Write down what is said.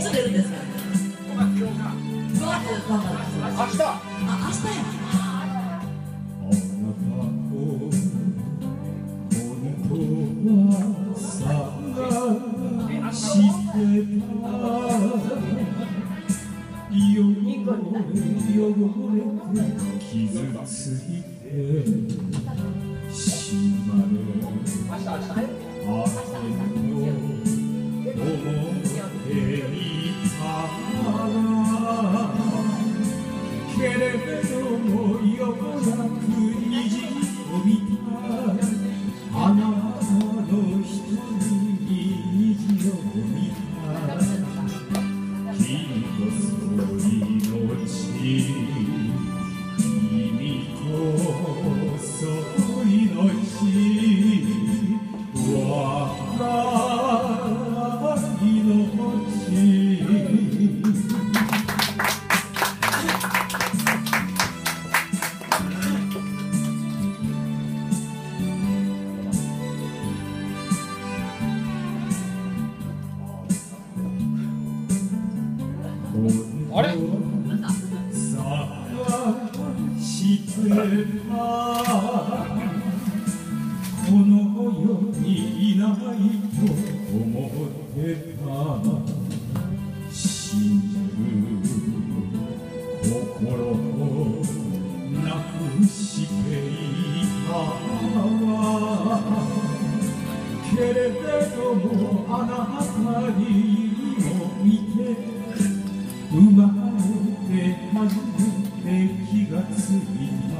つ出るんですか5月5日あ明日。や傷ついてしまうあれ？この世にいないと思ってた信じる心をなくしていた。わけれどもあなたに Herzen lieb